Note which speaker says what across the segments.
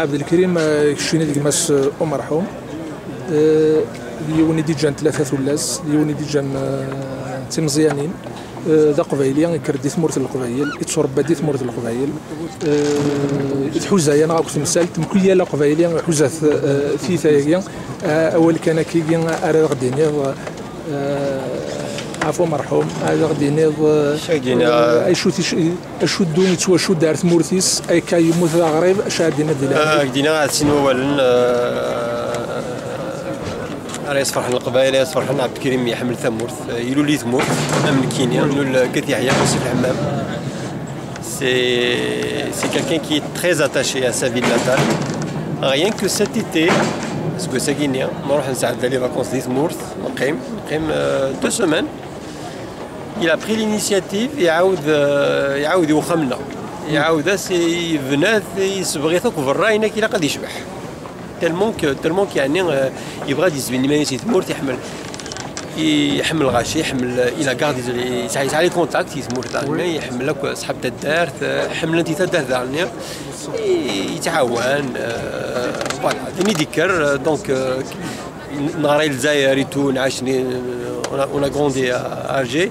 Speaker 1: عبد الكريم آه، كشيني ديك ماس آه، أم مرحوم. آه، ديوني دي جان ثلاثة ثلاث ديوني دي جان آه، تمزيانين آه، ذا قبايلي كردي ثمورت القبايل يتشرب دي ثمورت القبايل يتحوزا أنا غاكو تمثال تمكيا لا قبايلي حوزات في ثايا أول كان كيجي ارى غديني عفوا مرحوم. هذا غادي نيض شو شو دوني توا شو دارت مورثيس أي كاي يموت غريب شادينا ديلا
Speaker 2: غدينا سين اولا راه يصفرحنا القبائل يصفرحنا عبد الكريم يحمل ثمورث. يلو لي ثمورث من كينيا يلو كث يحيى في الحمام. C'est c'est quelqu'un qui est très attaché à sa ville natale. Rien que cet été, parce que c'est guinéen, نروح نساعد لي فاكونس دي ثمورث نقيم نقيم دو سومان il a pris l'initiative يعاود يعاود يوخمنا يعاود سي بنات يسبغي ثوك برا هنا كي قد يشبح. تلمون تلمون يعني يبغى يزبني ما يتمور يحمل يحمل غاشي يحمل إلى كارد يسعى لي كونتاكت يتمور تاعنا يحمل لك صحاب الدار حمل انت تدار تاعنا يتعاون فوالا ديني ديكر دونك نهار الجزائر تو نعيش اون غروندي ارجي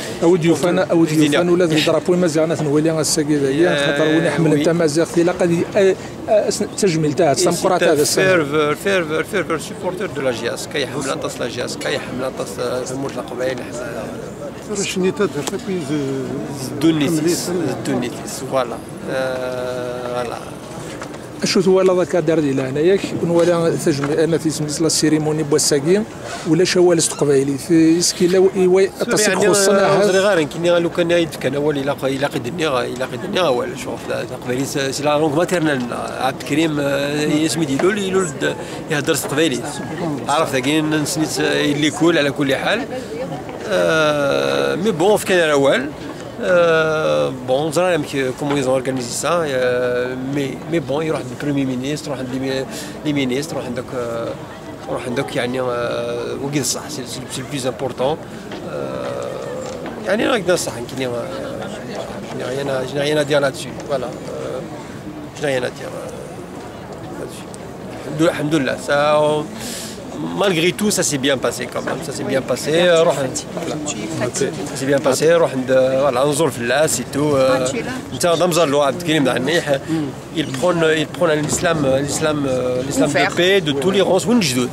Speaker 1: أو ديوفان أو ديوفان ولا درابوي مزيان تنولي الساكي هي خاطر وين يحمل انت مزيغ لا قد تجميل تاع تسمقرات هذا
Speaker 2: فيرفر فيرفر فيرفر سيبورتور دو لا جياس كيحمل أطاس لا جياس كيحمل أطاس الموت القبائل.
Speaker 3: شنيتا درت
Speaker 2: زدونيتيس زدونيتيس فوالا فوالا
Speaker 1: أشوف ولا ذاك دار دي هنا ياك ولا تجمع أنا في سميت لا سيريموني بواساكي ولا شوال قبايلي في سكيلا ايوا
Speaker 2: تصيب خصنا هذا. غير كيني لو كان يد كان اول إلى إلى قدني إلى قدني اول شوف قبايلي سي لا لونغ ماتيرنال عبد الكريم اسمي ديالو يلول يهضر قبايلي عرفت؟ كاين نسنيت اللي كول على كل حال. مي بون في كان الأول Euh, organisé ça, euh, mais, mais bon, il y aura le Premier ministre, il y aura les ministres, il y aura donc يعني وقيت الصح سي le plus important يعني نقدر الصح يمكن je n'ai rien à voilà je n'ai rien à dire là-dessus alhamdoulilah ça malgré tout, ça s'est bien passé quand même. Ça s'est bien passé. Ça s'est bien passé. Voilà, on في الناس et tout. انت ضمزر له عبد الكريم دعنيح il prend il prend l'islam l'islam l'islam de paix de tolérance وين جدود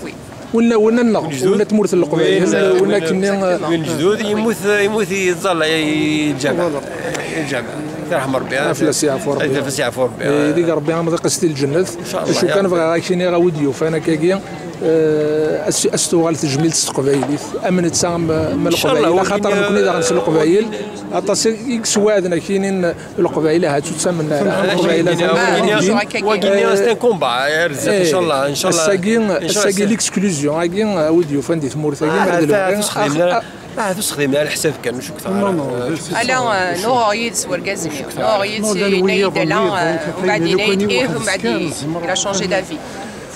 Speaker 1: ولا ولا النغ ولا تمورث القبائل ولا كنا
Speaker 2: وين جدود يموت يموت يتظل الجامع الجامع يرحم ربي
Speaker 1: فلاس يعفو ربي
Speaker 2: فلاس يعفو ربي
Speaker 1: ديك ربي ما قصدي الجنة ان شاء الله شو كان بغا غاكشيني غا وديو فانا كاكيا استوغال تجميل القبايل امنت سام من القبائل خاطر كنا اذا غنسل القبائل اطاس يكسوادنا كاينين القبائل هاتو تسمى القبائل
Speaker 2: وكينيا سي كومبا ان شاء الله ان شاء الله
Speaker 1: الساكين الساكين ليكسكلوزيون هاكين وديو فاندي ثمور ثاكين
Speaker 2: آه تستخدم على حساب كان مش أكثر
Speaker 4: الا نوغيد سورغازمي نوغيد سي نايد لا وبعدين ينايد إيه ومن بعد إلى شونجي دافي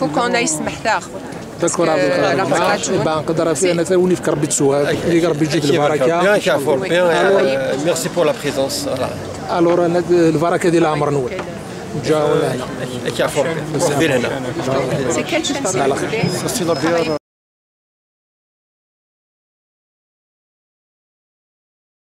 Speaker 4: فو كون يسمح تاخ
Speaker 1: داكور با نقدر في أنا ثاني في ربي تسوها اللي ربي يجيك البركه
Speaker 2: ميرسي بور لا بريزونس
Speaker 1: الور أنا البركه ديال عمر نول جاونا
Speaker 2: هنا كيعرفوا ربي هنا
Speaker 4: سي كيل شيء